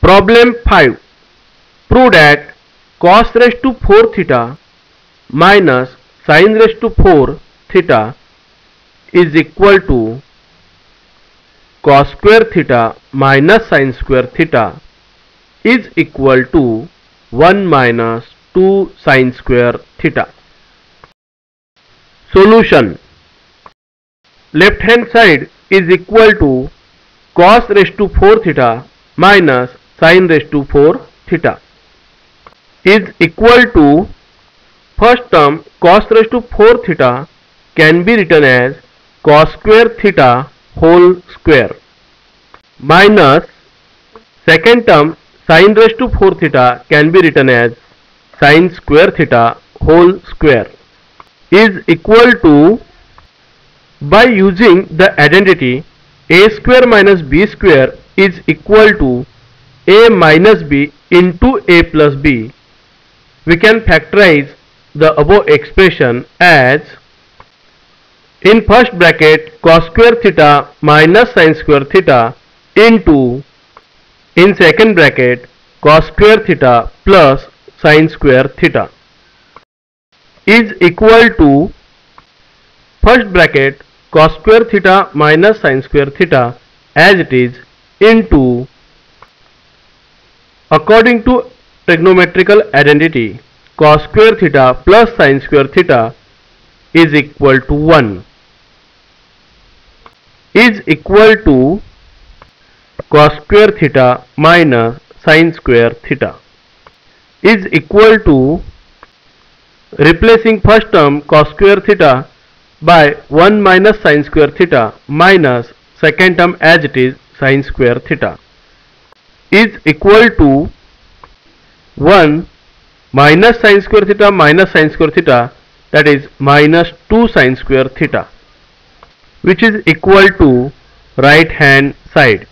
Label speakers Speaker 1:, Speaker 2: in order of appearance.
Speaker 1: Problem 5. Prove that cos raised to 4 theta minus sin raised to 4 theta is equal to cos square theta minus sin square theta is equal to 1 minus 2 sin square theta. Solution Left hand side is equal to cos raised to 4 theta minus sin raised to 4 theta. Is equal to first term cos raised to 4 theta can be written as cos square theta whole square. Minus second term sin raised to 4 theta can be written as sin square theta whole square. Is equal to by using the identity a square minus b square is equal to a minus b into a plus b, we can factorize the above expression as in first bracket cos square theta minus sin square theta into in second bracket cos square theta plus sin square theta is equal to first bracket cos square theta minus sin square theta as it is into according to trigonometrical identity cos square theta plus sin square theta is equal to 1 is equal to cos square theta minus sin square theta. Is equal to replacing first term cos square theta by 1 minus sin square theta minus second term as it is sin square theta is equal to 1 minus sin square theta minus sin square theta that is minus 2 sin square theta which is equal to right hand side